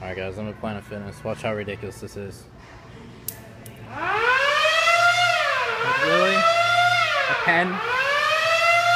Alright guys, I'm at Planet Fitness. Watch how ridiculous this is. Really? A pen?